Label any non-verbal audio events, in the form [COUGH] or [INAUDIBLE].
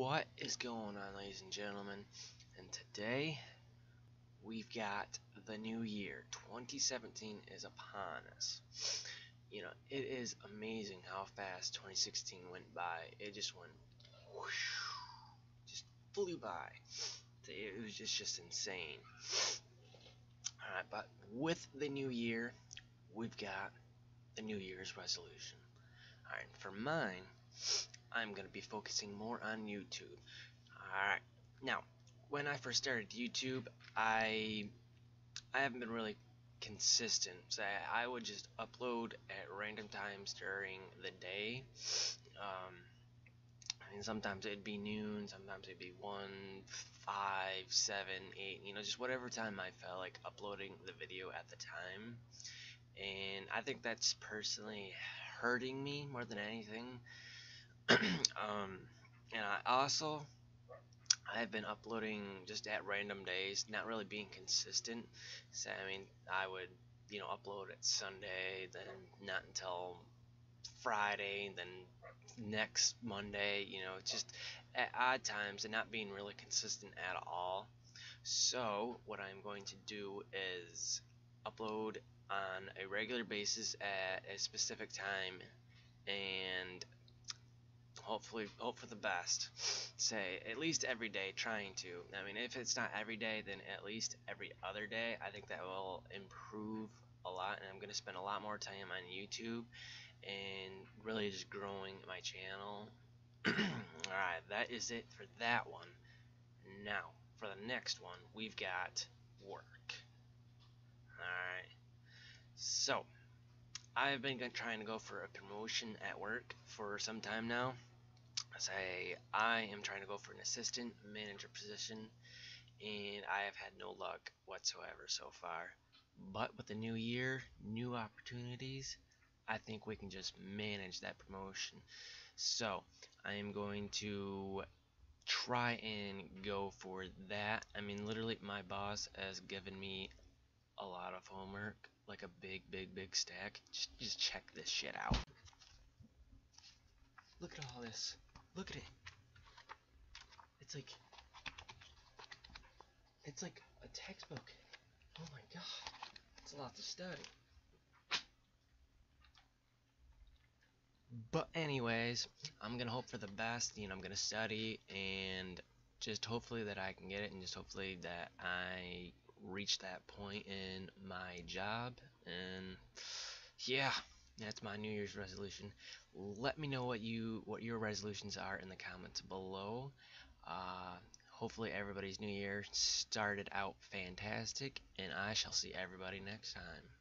What is going on, ladies and gentlemen? And today we've got the new year. 2017 is upon us. You know, it is amazing how fast 2016 went by. It just went whoosh, just flew by. It was just just insane. All right, but with the new year, we've got the New Year's resolution. All right, for mine, I'm to be focusing more on YouTube. Alright, now, when I first started YouTube, I I haven't been really consistent. So I, I would just upload at random times during the day. Um, I mean, sometimes it'd be noon, sometimes it'd be 1, 5, 7, 8, you know, just whatever time I felt like uploading the video at the time. And I think that's personally hurting me more than anything [CLEARS THROAT] um, and I also I've been uploading just at random days, not really being consistent. So I mean, I would you know upload it Sunday, then not until Friday, then next Monday. You know, just at odd times and not being really consistent at all. So what I'm going to do is upload on a regular basis at a specific time and hopefully hope for the best. Say at least every day trying to. I mean if it's not every day then at least every other day i think that will improve a lot and i'm going to spend a lot more time on youtube and really just growing my channel. [CLEARS THROAT] Alright that is it for that one. Now for the next one we've got work. Alright so I've been trying to go for a promotion at work for some time now say I am trying to go for an assistant manager position and I have had no luck whatsoever so far. But with the new year, new opportunities, I think we can just manage that promotion. So I am going to try and go for that. I mean, literally, my boss has given me a lot of homework, like a big, big, big stack. Just, just check this shit out. Look at all this. Look at it. It's like it's like a textbook. Oh my god. It's a lot to study. But anyways, I'm gonna hope for the best, you know, I'm gonna study and just hopefully that I can get it and just hopefully that I reach that point in my job and yeah that's my New Year's resolution. Let me know what you what your resolutions are in the comments below. Uh, hopefully everybody's New Year started out fantastic, and I shall see everybody next time.